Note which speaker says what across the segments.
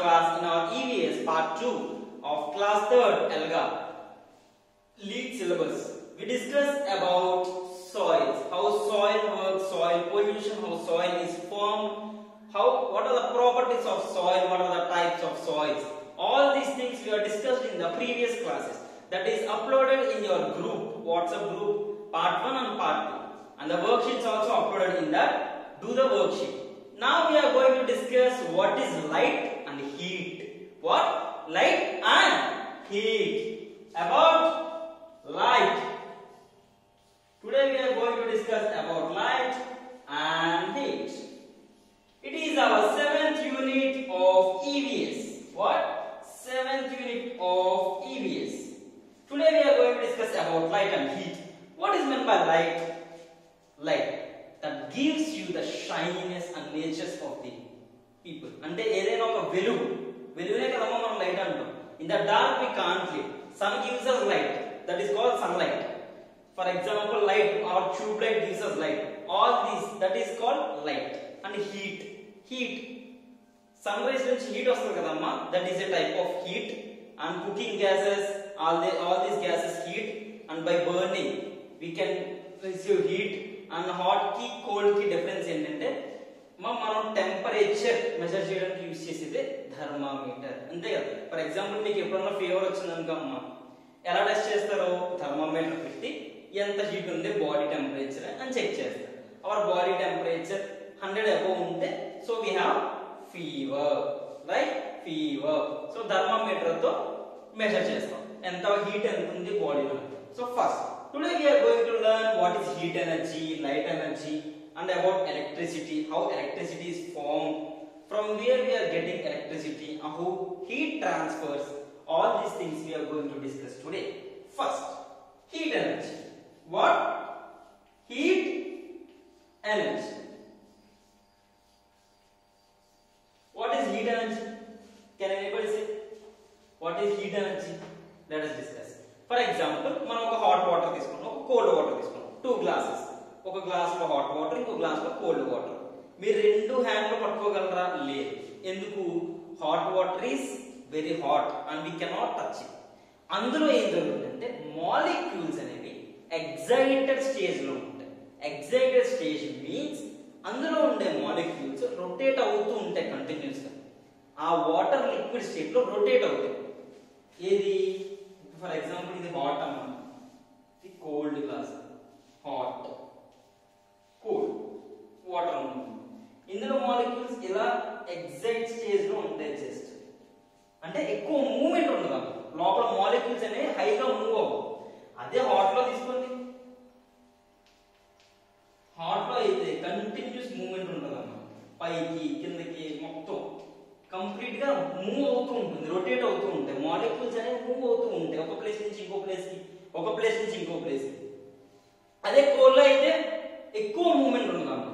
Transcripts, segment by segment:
Speaker 1: class in our EVS part 2 of class 3rd ELGA lead syllabus, we discussed about soils, how soil works, soil pollution, how soil is formed, how what are the properties of soil, what are the types of soils. All these things we are discussed in the previous classes. That is uploaded in your group, WhatsApp group, part 1 and part 2. And the worksheets also uploaded in that. Do the worksheet. Now we are going to discuss what is light and heat. What? Light and heat. About light. Today we are going to discuss about light and heat. It is our seventh unit of EVS. What? Seventh unit of EVS. Today we are going to discuss about light and heat. What is meant by light? Light that gives you the shininess and nature of the people అంటే ఏదైనా ఒక వెలుగు. వెలుగునే కదమ్మా మనం light అంటాం. In the dark we can't live sun gives us light that is called sunlight for example light or tube light gives us light all these that is called light and heat heat sun rise నుంచి heat వస్తుంది కదమ్మా. That is a type of heat and cooking gases all the all these gases heat and by burning we can receive heat and హాట్కి కోల్డ్కి difference ఏంటంటే మా మనం temperature measure చేయడానికి use చేసేది thermometer అంతే కదా? ఫర్ ఎగ్జాంపుల్ మీకు ఎప్పుడన్నా ఫీవర్ వచ్చింది అనుకో అమ్మ ఎలా టెస్ట్ చేస్తారో థర్మామీటర్ పెట్టి ఎంత హీట్ ఉంది బాడీ టెంపరేచర్ అని చెక్ చేస్తారు. Our body temperature hundred above ఉంటే so we have fever right fever so థర్మామీటర్తో measure చేస్తాం. ఎంత హీట్ ఎంత ఉంది బాడీలో so first today we're going to to what what heat energy light energy and about electricity how electricity is formed from where we are getting electricity and how heat transfers all these things we are going to discuss today first heat energy what heat energy what is heat energy can anybody say what is heat energy let us discuss for example మనం ఒక hot water తీసుకున్నాం ఒక cold water తీసుకున్నాం two glasses ఒక గ్లాస్లో hot water ఇంకో గ్లాస్లో cold water మీరు రెండు హ్యాండ్లో పట్టుకోగలరా? లేదు. ఎందుకు? Hot water is very hot and we cannot touch it అందులో ఏం జరుగుతుందంటే మాలిక్యూల్స్ అనేవి ఎగ్జైటెడ్ స్టేజ్లో ఉంటాయి. ఎగ్జైటెడ్ స్టేజ్ మీన్స్ అందులో ఉండే మాలిక్యూల్స్ రొటేట్ అవుతూ ఉంటాయి కంటిన్యూస్గా ఆ వాటర్ లిక్విడ్ స్టేట్లో రొటేట్ అవుతాయి. ఏది? ఫర్ ఎగ్జాంపుల్ ఇది హాట్ అమ్మా. ఇది cold glass hot cold water ఉంటుంది. ఇందులో మాలిక్యూల్స్ ఇలా ఎగ్జైట్ స్టేజ్లో ఉంటాయి జస్ట్ అంటే ఎక్కువ మూవ్మెంట్ ఉండదు లోపల మాలిక్యూల్స్ అనేవి హైగా మూవ్ అవ్వవు. అదే హాట్లో తీసుకోండి. హాట్లో అయితే కంటిన్యూస్ మూవ్మెంట్ ఉంటుంది పైకి కిందకి మొత్తం కంప్లీట్గా మూవ్ అవుతూ ఉంటుంది రొటేట్ అవుతూ ఉంటాయి. మాలిక్యూల్స్ అనేవి మూవ్ అవుతూ ఉంటాయి. ఒక ప్లేస్ నుంచి ఇంకో ప్లేస్కి ఒక ప్లేస్ నుంచి ఇంకో ప్లేస్కి. అదే కోల్లో అయితే ఎక్కువ మూమెంట్ ఉండదు అన్న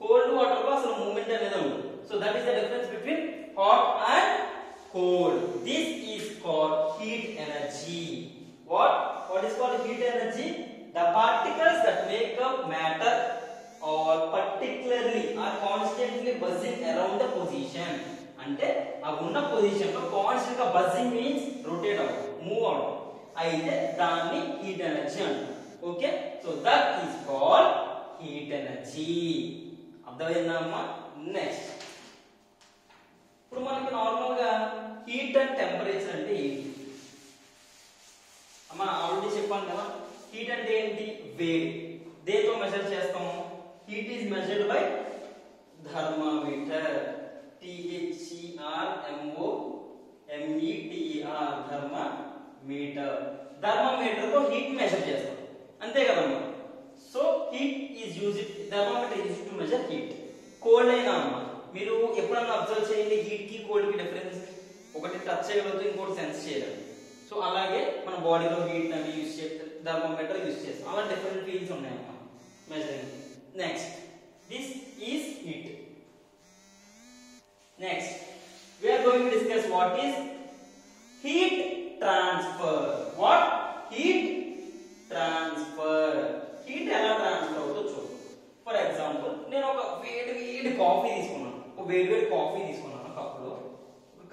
Speaker 1: కోల్డ్ వాటర్లో అసలు మూమెంట్ అనేది ఉండదు. So that is the difference between hot and cold this is called heat energy what what is called heat energy the particles that make up matter are particularly are constantly buzzing around the position అంటే అవి ఉన్న పొజిషన్లో కాన్స్టెంట్గా buzzing means rotate అవ్వడం move out అయితే దాన్ని heat energy అంటారు. Okay so that is called heat energy అర్థమైందా అమ్మా నెక్స్ట్ ఇప్పుడు మనకి నార్మల్గా హీట్ అండ్ టెంపరేచర్ అంటే ఏంటి? అమ్మా ఆల్రెడీ చెప్పాను కదా. హీట్ అంటే ఏంటి? వేడి. దేతో మెజర్ చేస్తాము heat is measured by thermometer T H E R M O M E T R thermometer థర్మామీటర్తో heat measure చేస్తాం. అంతే కదమ్మా so heat is use thermometer is to measure heat cold అయినా అమ్మా మీరు ఎప్పుడన్నా అబ్జర్వ్ చేయండి హీట్కి కోల్డ్కి డిఫరెన్స్ ఒకటి టచ్ చేయగలదు ఇంకోటి సెన్స్ చేయగలదు సో అలాగే మన బాడీలో హీట్ అవి యూజ్ చే థర్మోమీటర్ యూజ్ చేస్తాం. అలా డిఫరెంట్ ఫీల్స్ ఉన్నాయమ్మా measuring next this is heat next we are going to discuss what is heat transfer. What heat transfer heat ఎలా ట్రాన్స్ఫర్ అవుతుందో చూడు. ఫర్ ఎగ్జాంపుల్ నేను ఒక వేడి వేడి కాఫీ తీసుకున్నాను. ఒక వేడి వేడి కాఫీ తీసుకున్నాను కప్పులో.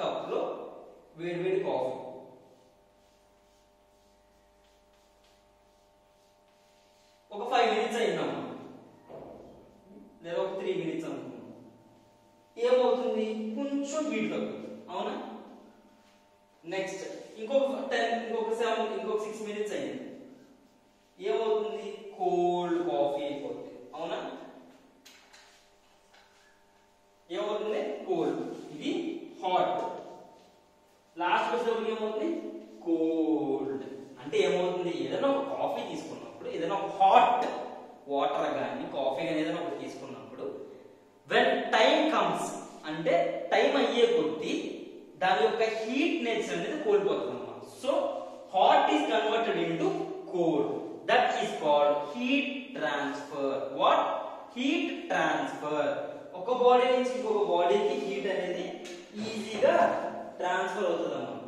Speaker 1: కప్పులో వేడి వేడి కాఫీ ఒక ఫైవ్ మినిట్స్ అయిందమ్మా లేదా ఒక త్రీ మినిట్స్ అనుకున్నాం ఏమవుతుంది? కొంచెం హీట్ తగ్గుతుంది అవునా? నెక్స్ట్ ఇంకొక టెన్ ఇంకొక సెవెన్ ఇంకొక సిక్స్ మినిట్స్ అయింది ఏమవుతుంది కోల్డ్ కాఫీ అయిపోతుంది అవునా ఏమవుతుంది కోల్డ్ ఇది హాట్ లాస్ట్ వచ్చేటప్పుడు ఏమవుతుంది కోల్డ్ అంటే ఏమవుతుంది ఏదైనా ఒక కాఫీ తీసుకున్నప్పుడు ఏదైనా ఒక హాట్ వాటర్ కానీ కాఫీ కానీ ఏదైనా ఒకటి తీసుకున్నప్పుడు వెన్ టైం కమ్స్ అంటే టైం అయ్యే కొద్దీ దాని యొక్క హీట్ నేచర్ అనేది కోల్పోతుంది అన్నమాట so hot is converted into cold that is called heat transfer what heat transfer ఒక బాడీ నుంచి ఇంకొక బాడీకి హీట్ అనేది ఈజీగా ట్రాన్స్ఫర్ అవుతుంది అన్నమాట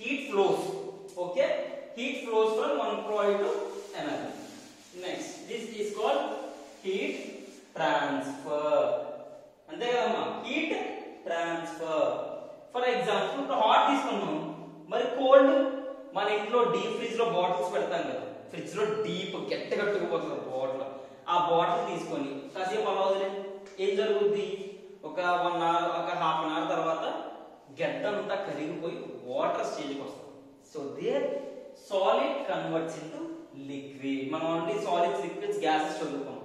Speaker 1: heat flows. Okay? Heat flows from one product to another. Next. This is called heat transfer. అంతే కదమ్మా. హీట్ ట్రాన్స్ఫర్ ఫర్ ఎగ్జాంపుల్ ఇప్పుడు హాట్ తీసుకున్నాం మరి కోల్డ్ మన ఇంట్లో డీప్ ఫ్రిడ్జ్లో బాటిల్స్ పెడతాం కదా ఫ్రిడ్జ్లో డీప్ గట్ట కట్టుకుపోతుంది బాటిల్ ఆ బాటిల్ తీసుకొని కాసేపు అలా వదిలే. ఏం జరుగుద్ది? ఒక వన్ అవర్ ఒక హాఫ్ అన్ అవర్ తర్వాత గడ్డంతా కరిగిపోయి వాటర్ స్టేజ్కి వస్తుంది. So there solid converts into liquid మనం ఆల్రెడీ సాలిడ్స్ లిక్విడ్స్ గ్యాసెస్ చదువుకున్నాం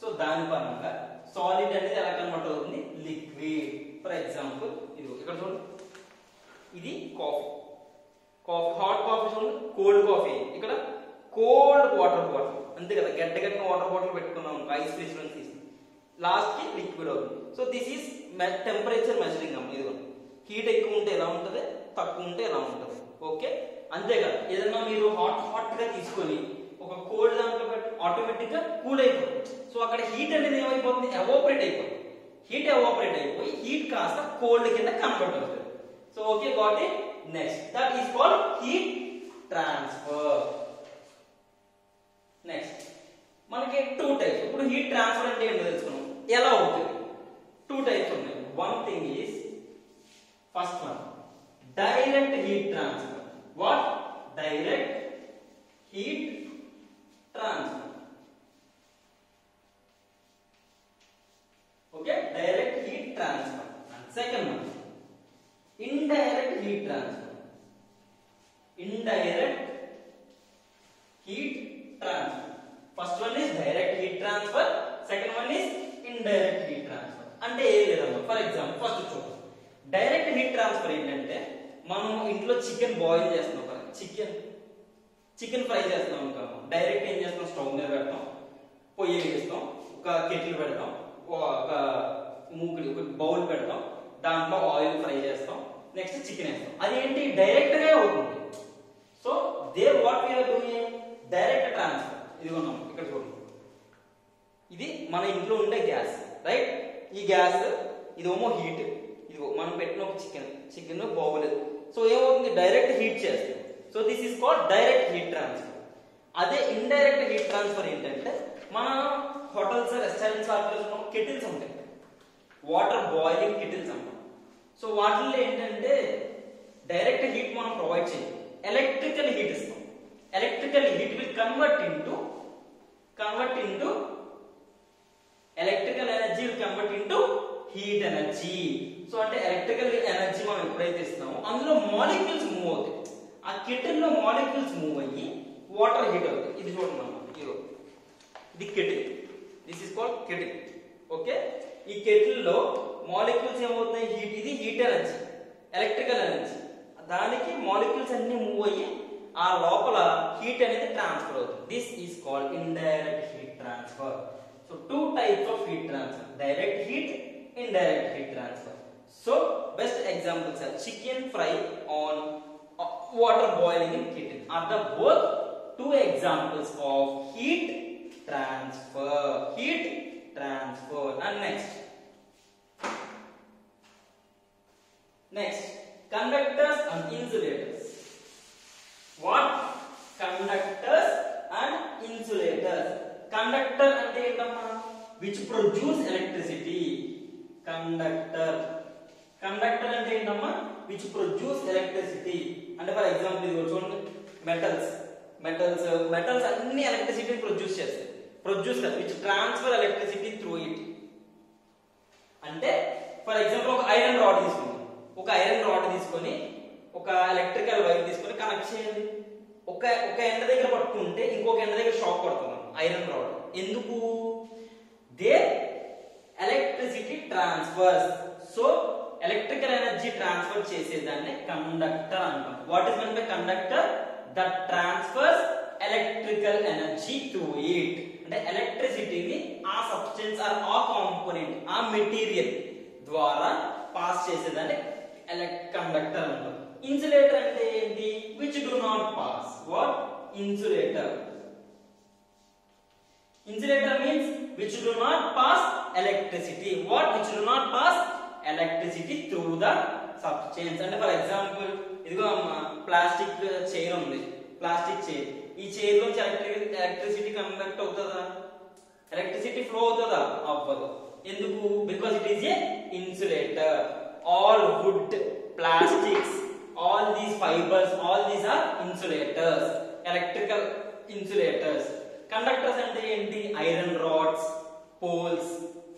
Speaker 1: సో దాని పరంగా సాలిడ్ అనేది ఎలా కన్వర్ట్ అవుతుంది? లిక్విడ్ ఫర్ ఎగ్జాంపుల్ ఇది ఇక్కడ చూడండి. ఇది కాఫీ కాఫీ హాట్ కాఫీ చూడండి కోల్డ్ కాఫీ. ఇక్కడ కోల్డ్ వాటర్ బాటిల్. అంతే కదా గడ్డ గడ్డ వాటర్ బాటిల్ పెట్టుకున్నాం ఐస్ ఫ్రిడ్జ్ నుంచి తీసి. లాస్ట్కి లిక్విడ్ అవుతుంది so this is temperature measuring అమ్మ ఇది హీట్ ఎక్కువ ఉంటే ఎలా ఉంటుంది? తక్కువ ఉంటే ఎలా ఉంటుంది? ఓకే అంతేకాదు ఏదన్నా మీరు హాట్ హాట్గా తీసుకొని ఒక కోల్డ్ దాంట్లో పెట్టి ఆటోమేటిక్గా కూల్ అయిపోతుంది. సో అక్కడ హీట్ అనేది ఏమైపోతుంది? ఎవాపరేట్ అయిపోతుంది. హీట్ ఎవాపరేట్ అయిపోయి హీట్ కాస్త కోల్డ్ కింద కన్వర్ట్ అవుతుంది. So okay got it next that is called heat transfer next మనకి టూ టైప్స్ ఇప్పుడు హీట్ ట్రాన్స్ఫర్ అంటే ఏంటో తెలుసుకున్నాం ఎలా అవుతుంది? టూ టైప్స్ ఉన్నాయి. One thing is first one direct heat transfer what direct heat transfer okay direct heat transfer second one indirect heat transfer indirect heat transfer. First one is direct heat transfer. Second one is indirect heat transfer. అంటే ఏం లేదమ్మా for example first చూడండి direct heat transfer ఏంటంటే మనం ఇంట్లో chicken boil చేస్తున్నాం కదా. Chicken chicken fry చేస్తాం కదా డైరెక్ట్ ఏం చేస్తాం స్టవ్ మీద పెడతాం. పొయ్యి వేస్తాం. ఒక కెటిల్ పెడతాం. ఒక మూకుడి ఒక బౌల్ పెడతాం. దాంట్లో ఆయిల్ ఫ్రై చేస్తాం. నెక్స్ట్ చికెన్ వేస్తాం అది ఏంటి? డైరెక్ట్గా అవుతుంది. So they what we're doing direct transfer ఇది ఉన్నాం ఇక్కడ చూడండి ఇది మన ఇంట్లో ఉండే గ్యాస్ రైట్ ఈ గ్యాస్ ఇది ఏమో హీట్ ఇది మనం పెట్టిన ఒక చికెన్ చికెన్ బాగోలేదు సో ఏమవుతుంది? డైరెక్ట్ హీట్ చేస్తుంది. So this is called direct heat transfer అదే ఇండైరెక్ట్ హీట్ ట్రాన్స్ఫర్ ఏంటంటే మన హోటల్స్ రెస్టారెంట్స్ వాటిలో కెటిల్స్ ఉంటాయి. వాటర్ బాయిలింగ్ కెటిల్స్ అంటాం. సో వాటిల్లో ఏంటంటే డైరెక్ట్ హీట్ మనం ప్రొవైడ్ చేయం. ఎలక్ట్రికల్ హీట్ ఇస్తాం. Electrical heat will convert into convert into electrical energy convert into heat energy. So అంటే ఎలక్ట్రికల్ ఎనర్జీ మనం ఎప్పుడైతే ఇస్తామో అందులో మాలిక్యూల్స్ మూవ్ అవుతాయి. ఆ కెటిల్లో మాలిక్యూల్స్ మూవ్ అయ్యి వాటర్ హీట్ అవుతాయి. ఇది చూడండి మనం. ఇదిగో. ఇది kettle. This is called kettle. Okay ఈ కెటిల్లో మాలిక్యూల్స్ ఏమవుతాయి? హీట్ ఇది హీట్ ఎనర్జీ ఎలక్ట్రికల్ ఎనర్జీ దానికి మాలిక్యూల్స్ అన్ని మూవ్ అయ్యి ఆ లోపల హీట్ అనేది ట్రాన్స్ఫర్ అవుతుంది. This is called indirect heat transfer so two types of heat transfer direct heat indirect heat transfer so best examples are chicken fry on water boiling in kettle are the both two examples of heat transfer. Heat transfer. And next next conductors and insulators what? Conductors and insulators. Conductor అంటే ఏంటమ్మా? Which produce electricity? Conductor. Conductor అంటే ఏంటమ్మా? Which produce electricity అంటే for example ఇది చూడండి. Metals metals metals అన్ని electricity produce చేస్తాయి. Produce which transfer electricity through it అంటే ఫర్ ఎగ్జాంపుల్ ఒక ఐరన్ రాడ్ తీసుకుందాం. ఒక ఐరన్ రాడ్ తీసుకొని ఒక ఎలక్ట్రికల్ వైర్ తీసుకొని కనెక్ట్ చేయండి. ఒక ఒక ఎండ దగ్గర పట్టుకుంటే ఇంకొక ఎండ దగ్గర షాక్ పడుతుంది ఐరన్ రాడ్ ఎందుకు? They electricity transfers so electrical energy transfer చేసేదాన్ని కండక్టర్ అంటాం. What is mean by conductor that transfers electrical energy to it అంటే ఎలక్ట్రిసిటీని ఆ సబ్స్టెన్స్ ఆర్ ఆ కాంపోనెంట్ ఆ మెటీరియల్ ద్వారా పాస్ చేసేదాన్ని కండక్టర్ అంటాం. ఇన్సులేటర్ అంటే ఏంటి? Which do not pass what insulator insulator means which do not pass electricity what which do not pass electricity through the substance అంటే ఫర్ ఎగ్జాంపుల్ ఇదిగో plastic chair ఉంది. Plastic chair ఈ chair నుంచి electric electricity conduct అవుతుందా? Electricity flow అవుతుందా? అవ్వదు. ఎందుకు? Because it is a insulator all wood plastics all these fibres all these are insulators electrical insulators conductors అంటే ఏంటి? ఐరన్ రాడ్స్ పోల్స్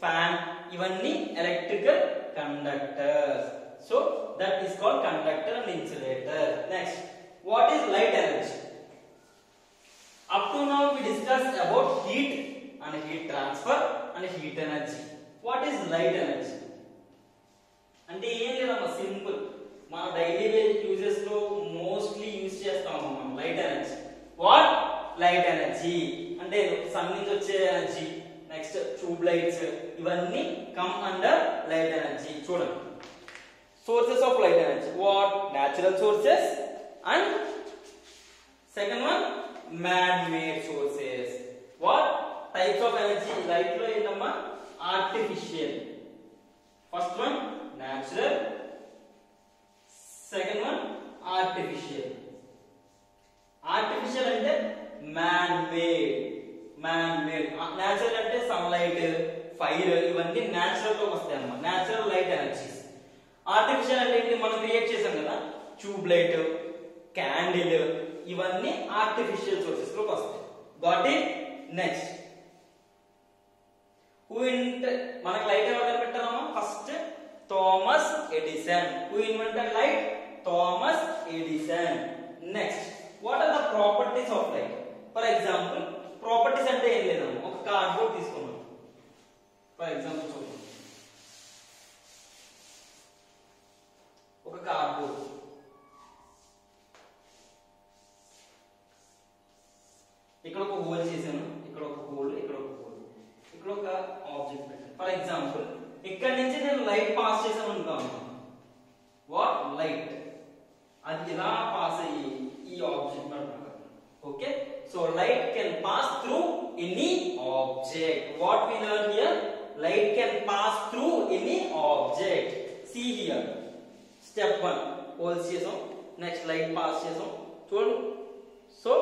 Speaker 1: ఫ్యాన్ ఇవన్నీ electrical conductors so that is called conductor and insulator next what is light energy up to now we discuss about heat and heat transfer and heat energy what is light energy అంటే ఏం లేదమ్మా simple మన daily wear యూజెస్లో mostly use చేస్తాం మనం light energy what light energy అంటే sun నుంచి వచ్చే ఎనర్జీ నెక్స్ట్ ట్యూబ్ లైట్స్ ఇవన్నీ కమ్ అండర్ లైట్ ఎనర్జీ చూడండి. Sources of light energy what natural sources and second one man made sources what types of energy లైట్లో ఏంటమ్మా? Artificial first one natural second one artificial artificial అంటే man made man made natural అంటే sunlight fire ఇవన్నీ న్యాచురల్లో వస్తాయి అన్నమాట. Natural light energies artificial అంటే ఏంటి? మనం క్రియేట్ చేసాం కదా ట్యూబ్ లైట్ క్యాండిల్ ఇవన్నీ ఆర్టిఫిషియల్ సోర్సెస్లోకి వస్తాయి. Got it next who invent మనకి లైట్ ఎవరు కనిపెట్టాలమ్మా first Thomas Edison who invented light Thomas Edison next what are the properties of light for example properties అంటే ఏం లేదు ఒక కార్డ్బోర్డ్ తీసుకున్నాం ఫర్ ఎగ్జాంపుల్ చూడండి ఒక కార్డ్బోర్డ్ ఇక్కడ ఒక హోల్ చేశాను ఇక్కడ ఒక హోల్ ఇక్కడ ఒక హోల్ ఇక్కడ ఒక ఆబ్జెక్ట్ పెట్టాను ఫర్ ఎగ్జాంపుల్ ఇక్కడ నుంచి నేను లైట్ పాస్ చేసాను అనుకోను వాట్ లైట్ అది ఇలా పాస్ అయ్యి ఈ object okay so light can pass through any object what we learn here light can pass through any object see here step one holes చేసాం నెక్స్ట్ లైట్ పాస్ చేసాం చూడండి. So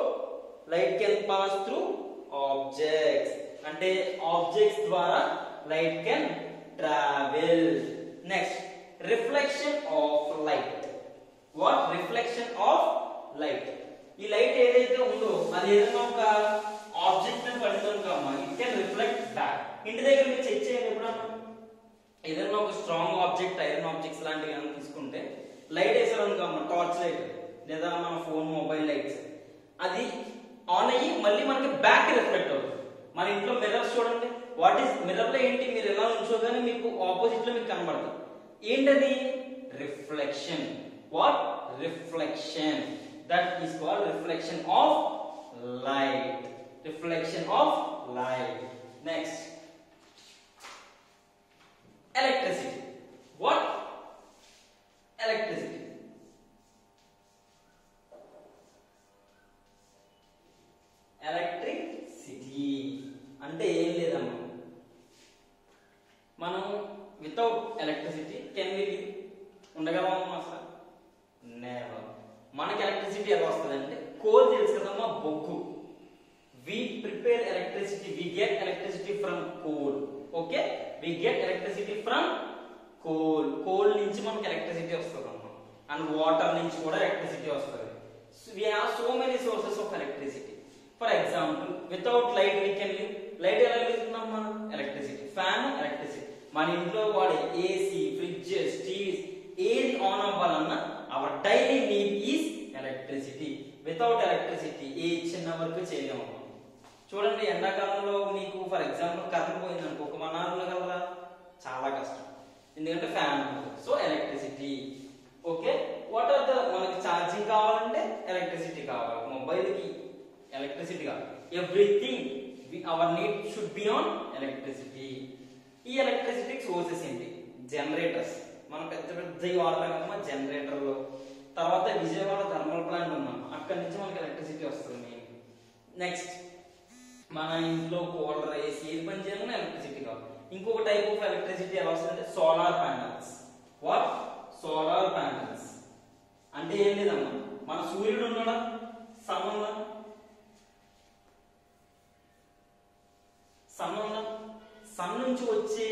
Speaker 1: light can pass through objects అంటే objects ద్వారా light can travel next reflection of light what reflection of light ఈ light ఏదైతే ఉందో అది ఏదైనా ఒక ఆబ్జెక్ట్ మీద పడింది అనుకోమ్మా. ఇట్ కెన్ రిఫ్లెక్ట్ బ్యాక్ ఇంటి దగ్గర మీరు చెక్ చేయండి ఎప్పుడన్నా? ఏదైనా ఒక స్ట్రాంగ్ ఆబ్జెక్ట్ ఐరన్ ఆబ్జెక్ట్స్ లాంటివి ఏమైనా తీసుకుంటే లైట్ టార్చ్ లైట్ లేదా మన ఫోన్ మొబైల్ లైట్స్ అది ఆన్ అయ్యి మళ్ళీ మనకి బ్యాక్ రిఫ్లెక్ట్ అవుతుంది. మన ఇంట్లో మిర్రర్స్ చూడండి. వాట్ ఈస్ మిర్రర్లో ఏంటి? మీరు ఎలా ఉంచోగానే మీకు ఆపోజిట్లో మీకు కనబడుతుంది ఏంటది? Reflection what reflection that is called reflection of light reflection of light next electricity what electricity electricity అంటే ఏం లేదమ్మా మనం వితౌట్ ఎలక్ట్రిసిటీ కెన్ వి ఉండగలమా అసలు నెవర్ మనకి ఎలక్ట్రిసిటీ ఎలా వస్తుంది అంటే కోల్ తెలుసు కదమ్మా బొగ్గు we prepare electricity we get electricity from coal okay coal coal నుంచి మనకి ఎలక్ట్రిసిటీ వస్తుంది అమ్మా అండ్ వాటర్ నుంచి కూడా ఎలక్ట్రిసిటీ వస్తుంది. We have so many sources of electricity for example without light we can light ఎలా వెలుగుతున్నాం మనం? ఎలక్ట్రిసిటీ ఫ్యాన్ ఎలక్ట్రిసిటీ మన ఇంట్లో వాడే ఏసీ ఫ్రిడ్జెస్ టీవీస్ ఏది ఆన్ అవ్వాలన్నా our daily need is electricity without electricity ఏ చిన్న వర్క్ చేయలేము చూడండి ఎండాకాలంలో మీకు ఫర్ ఎగ్జాంపుల్ కరెంట్ పోయింది అనుకో ఒక మనాలు అవర్ చాలా కష్టం. ఎందుకంటే fan so electricity okay what are the మనకి ఛార్జింగ్ కావాలంటే ఎలక్ట్రిసిటీ కావాలి. మొబైల్కి ఎలక్ట్రిసిటీ కావాలి. Everything our need should be on electricity ఈ ఎలక్ట్రిసిటీ సోర్సెస్ ఏంటి? జనరేటర్స్ మనం పెద్ద పెద్ద వాడతామమ్మా జనరేటర్లు తర్వాత విజయవాడ థర్మల్ ప్లాంట్ ఉన్నాం అక్కడి నుంచి మనకి ఎలక్ట్రిసిటీ వస్తుంది. నెక్స్ట్ మన ఇంట్లో కూలర్ ఏసీ ఏది పని చేయాలన్నా ఎలక్ట్రిసిటీ కావాలి. ఇంకొక టైప్ ఆఫ్ ఎలక్ట్రిసిటీ ఎలా వస్తుందంటే solar panels what solar panels అంటే ఏం లేదమ్మా. మన సూర్యుడు ఉన్నాడా? సన్ ఉందా సన్ సన్ నుంచి వచ్చే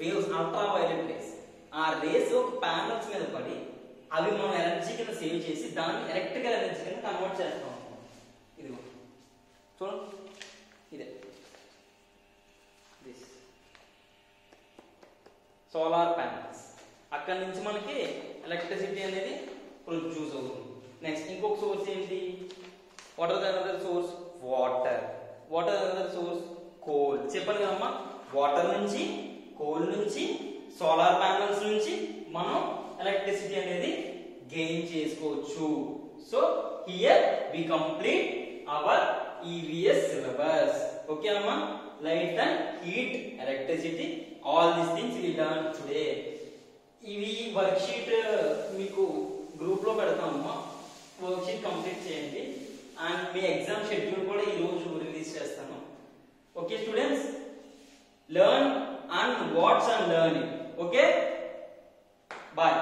Speaker 1: వేవ్స్ అల్ట్రా వైలెట్ రేస్ ఆ రేస్ ఒక ప్యానల్స్ మీద పడి అవి మనం ఎనర్జీ కింద సేవ్ చేసి దాన్ని ఎలక్ట్రికల్ ఎనర్జీ కింద కన్వర్ట్ చేస్తాం. ఇదిగో. చూడండి ఇదే. Solar panels. అక్కడి నుంచి మనకి ఎలక్ట్రిసిటీ అనేది ప్రొడ్యూస్ అవుతుంది. నెక్స్ట్ ఇంకొక సోర్స్ ఏంటి? What are the another source water what are another source coal చెప్పాను కదమ్మా? వాటర్ నుంచి కోల్ నుంచి సోలార్ ప్యానల్స్ నుంచి మనం ఎలక్ట్రిసిటీ అనేది గెయిన్ చేసుకోవచ్చు. So here we complete our EVS syllabus okay అమ్మా? Light and heat electricity all these things we learn today ఇవి వర్క్ షీట్ మీకు గ్రూప్లో పెడతాము. వర్క్ షీట్ కంప్లీట్ చేయండి. అండ్ మీ ఎగ్జామ్ షెడ్యూల్ కూడా ఈ రోజు రిలీజ్ చేస్తాను. Okay students learn and what's and learning okay bye